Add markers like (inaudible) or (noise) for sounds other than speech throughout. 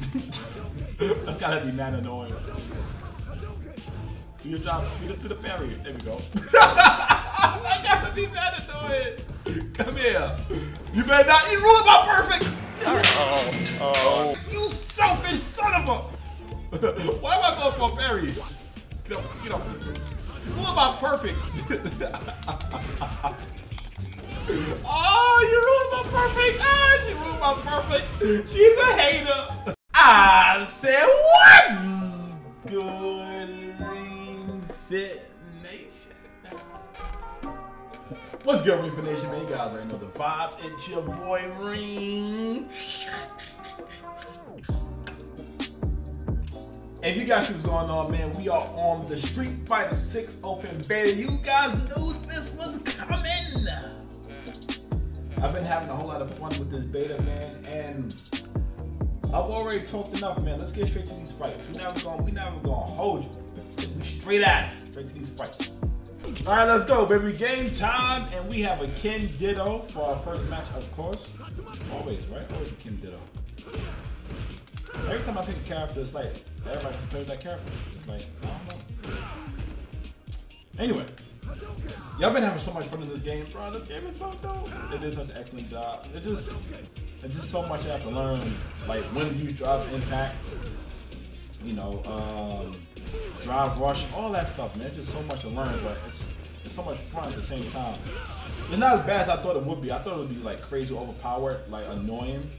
(laughs) That's gotta be man annoying. Do your job. Do the, do the parry. There we go. (laughs) that gotta be man annoying. Come here. You better not eat rule about perfects. Oh, oh. You selfish son of a. (laughs) Why am I going for a parry? Get up, get up. Rule about perfect. oh, you ruled about perfect. Ah, she ruled about perfect. She's a hater. I said, what's good, Ring Fit Nation? What's good, ReemFit Nation, man? You guys already know the vibes. It's your boy, Reem. If you guys see what's going on, man, we are on the Street Fighter 6 open beta. You guys knew this was coming. I've been having a whole lot of fun with this beta, man, and I've already talked enough, man. Let's get straight to these fights. We never gonna we never gonna hold you. We straight at it, straight to these fights. All right, let's go, baby. Game time, and we have a Ken Ditto for our first match, of course. Always, right? Always a Ken Ditto. Every time I pick a character, it's like everybody can play that character. It's like I don't know. Anyway, y'all been having so much fun in this game, bro. This game is so dope. They did such an excellent job. It just, it's just so much you have to learn, like when use drive impact. You know, um, drive rush, all that stuff, man. It's just so much to learn, but it's it's so much fun at the same time. It's not as bad as I thought it would be. I thought it would be like crazy overpowered, like annoying,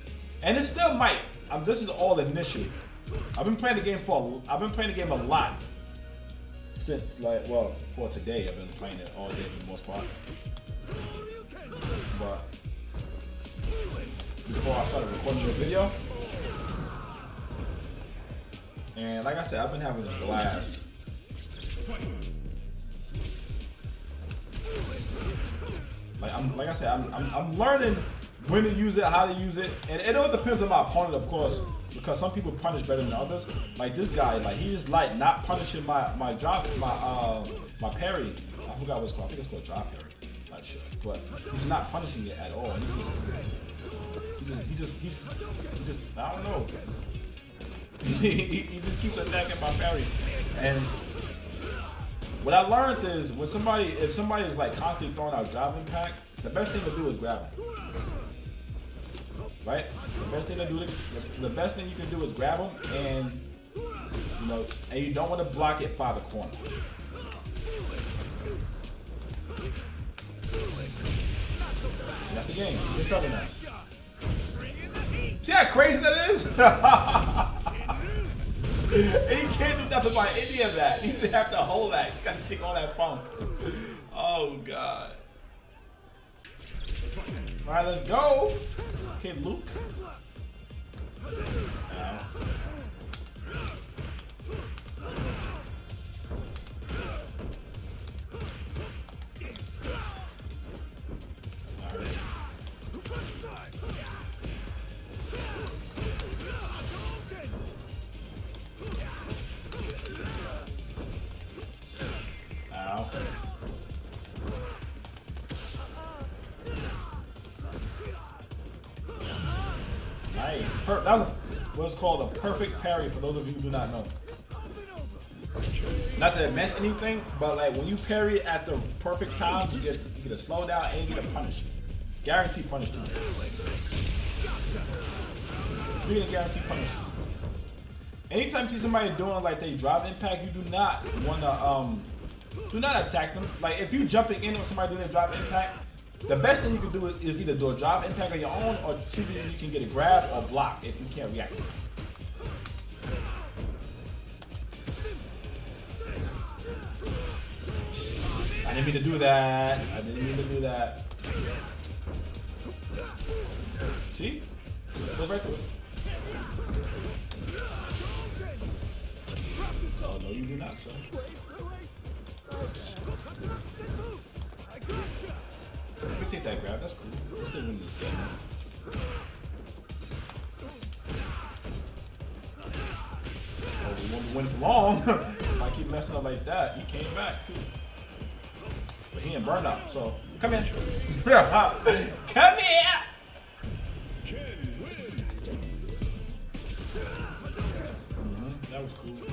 and it still might. Um, this is all initial. I've been playing the game for I've been playing the game a lot since like well for today. I've been playing it all day for the most part. But before I started recording this video, and like I said, I've been having a blast. Like I'm like I said, I'm, I'm, I'm learning when to use it, how to use it, and it all depends on my opponent, of course, because some people punish better than others. Like this guy, like he's like not punishing my my drop, my uh my parry. I forgot what it's called. I think it's called drop parry. Not sure, but he's not punishing it at all. He just, he just, he just, he just, I don't know. (laughs) he, just keeps attacking my parry, and what I learned is when somebody, if somebody is like constantly throwing out drop impact, the best thing to do is grab them right? The best thing to do, the, the best thing you can do is grab them and you know, and you don't want to block it by the corner. And that's the game. You're in trouble now. See how crazy that is? (laughs) he can't do nothing by any of that. He should have to hold that. He's got to take all that funk. Oh god. All right, let's go. Okay, Luke. Nice. Per that was what's called a perfect parry for those of you who do not know. Not that it meant anything, but like when you parry at the perfect time, you get you get a slowdown and you get a punish. Guaranteed punish too. Speaking of guaranteed punishes. Anytime you see somebody doing like they drive impact, you do not wanna um do not attack them. Like if you jumping in on somebody doing their drive impact, the best thing you can do is either do a drive impact on your own or see if you can get a grab or block if you can't react. I didn't mean to do that. I didn't mean to do that. See? Goes right through it. Oh, no, you do not, sir. Take that grab, that's cool. We're still winning this game. Oh, we won't winning for long. (laughs) I keep messing up like that, he came back too. But he ain't burned up, so come in. (laughs) come here! Mm-hmm. that was cool.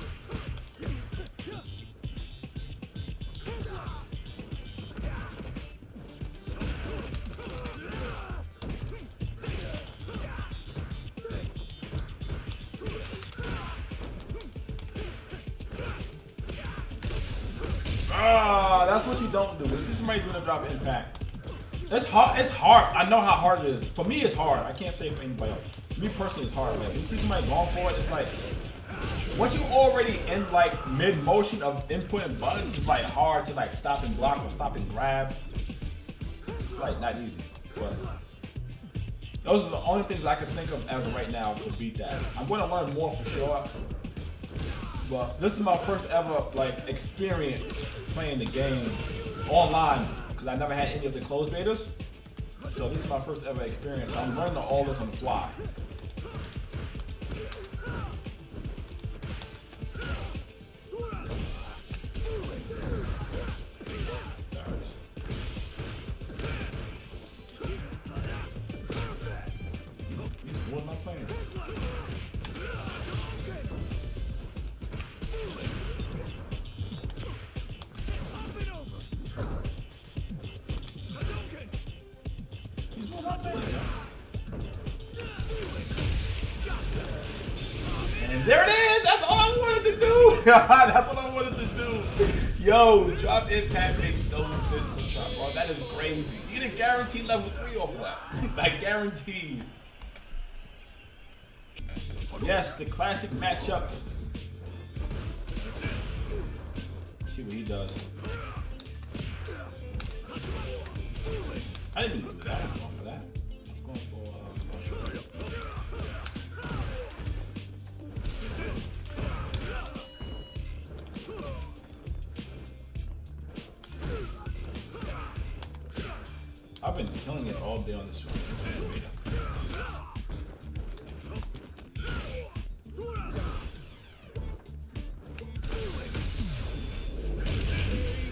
Ah, that's what you don't do. You see somebody doing a drop impact, it's hard. It's hard. I know how hard it is. For me, it's hard. I can't say for anybody else. For me personally, it's hard. Man. When you see somebody going for it, it's like once you already in like mid motion of inputting buttons, it's like hard to like stop and block or stop and grab. It's like not easy. But those are the only things I can think of as of right now to beat that. I'm going to learn more for sure. But this is my first ever like experience playing the game online because I never had any of the closed betas. So this is my first ever experience. I'm learning all this on the fly. There it is. That's all I wanted to do. (laughs) That's what I wanted to do. Yo, drop impact makes no sense sometimes, bro. That is crazy. You get a guaranteed level three off of that. (laughs) like guaranteed. Oh, yes, the classic matchup. See what he does. I didn't even do that.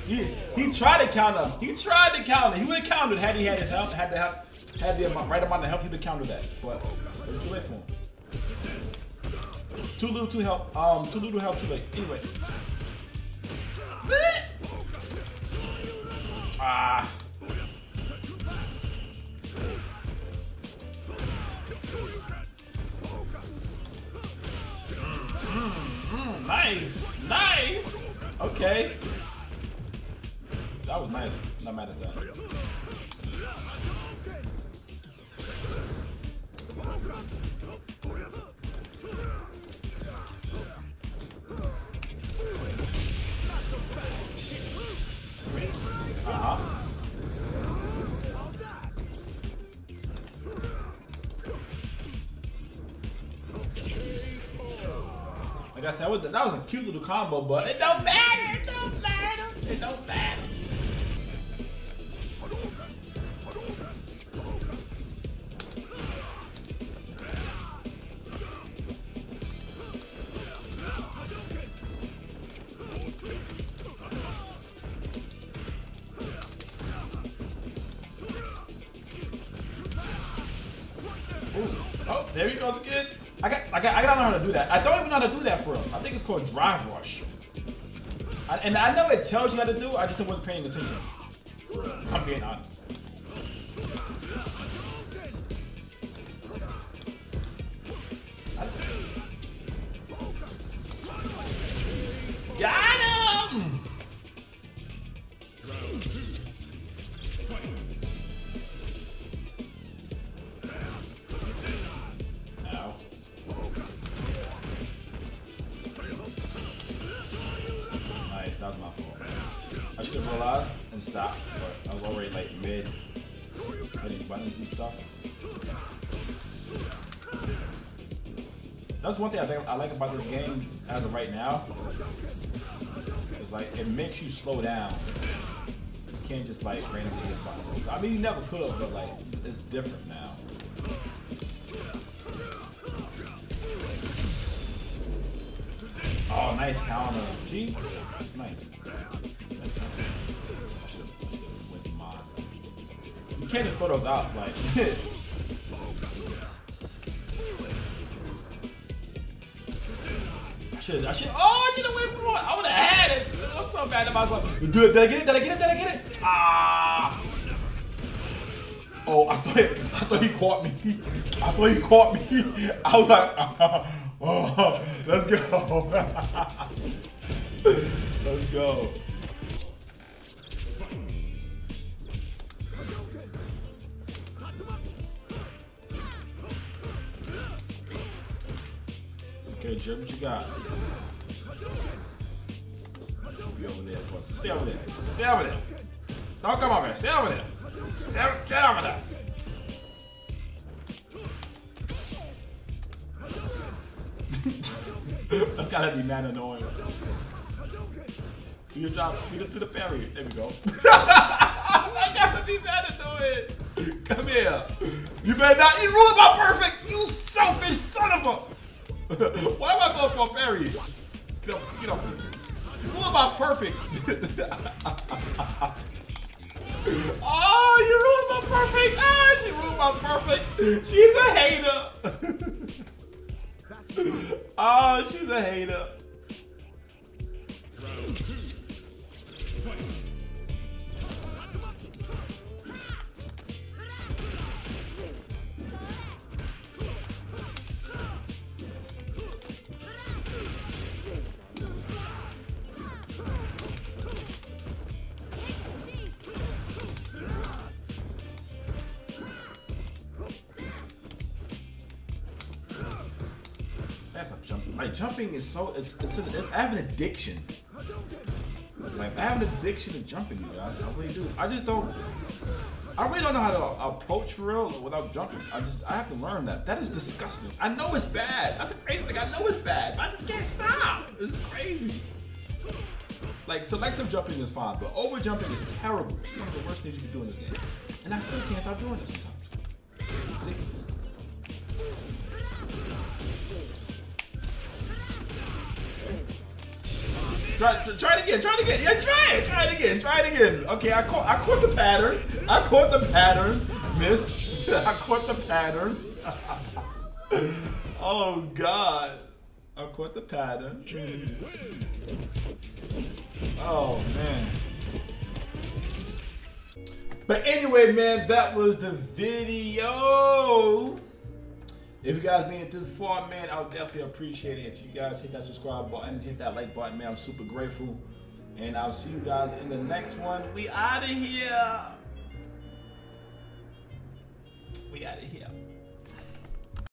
He, he tried to counter. He tried to counter. He would have countered had he had his help, had the help, had the amount, right amount of help. He would have that, but it was too late for him. Too little, too help. Um, too little help, too late. Anyway. Ah. Mm, nice, nice. Okay. That was nice. Not mad at that. Uh-huh. Like I said, that was, that was a cute little combo, but it don't matter. There he goes again. I got, I got, I gotta know how to do that. I don't even know how to do that for him. I think it's called drive rush. I, and I know it tells you how to do. it, I just wasn't paying attention. I'm being honest. Nice, that was my fault. I should have realized and stopped, but I was already like mid hitting buttons and stuff. That's one thing I think I like about this game as of right now. It's like it makes you slow down. You can't just like randomly hit buttons. I mean you never could, but like it's different now. Nice counter. See? That's nice. That's nice. I should have went for mine. You can't just throw those out, like. (laughs) I should. I should. Oh, I should have waited for one. I would have had it. I'm so bad at myself. Did, did I get it? Did I get it? Did I get it? Ah. Oh, I thought I thought he caught me. (laughs) I thought he caught me. (laughs) I was like, oh, let's go. (laughs) let's go. Okay, Jim, what you got? Over there. Stay over there. Stay over there. Don't come over here. Stay over there. Stay get over there. (laughs) That's gotta be mad annoying. Do your job. Do the, do the parry. There we go. (laughs) that gotta be mad annoying. Come here. You better not. You ruined my perfect. You selfish son of a. (laughs) Why am I going for a parry? Get off, get off. You ruined my perfect. oh, you ruined my perfect. Ah, she ruined my perfect. She's a hater. (laughs) oh, she's a hater. Like jumping is so. It's, it's, it's I have an addiction. Like I have an addiction to jumping, you guys. I really do. I just don't. I really don't know how to approach for real without jumping. I just I have to learn that. That is disgusting. I know it's bad. That's a crazy thing. I know it's bad. I just can't stop. It's crazy. Like selective jumping is fine, but over jumping is terrible. It's one of the worst things you can do in this game. And I still can't stop doing it sometimes. Try, try, it again. Try it again. Yeah, try it. Try it again. Try it again. Okay, I caught. I caught the pattern. I caught the pattern, Miss. (laughs) I caught the pattern. (laughs) oh God, I caught the pattern. Oh man. But anyway, man, that was the video. If you guys made it this far, man, I would definitely appreciate it if you guys hit that subscribe button, hit that like button, man. I'm super grateful. And I'll see you guys in the next one. We out of here. We out of here.